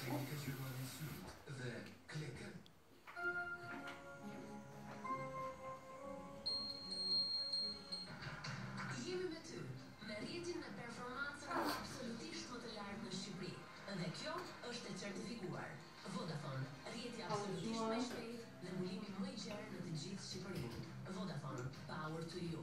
Klike firmoni syrit dhe kleken. Jemi me ty me rrjetin me performancën absolutisht më të lartë në Shqipëri dhe kjo është e certifikuar. Vodafone, rrjeti absolutisht më i shpejtë dhe mbulimi më i gjerë në të gjithë Shqipërinë. Vodafone, power to you.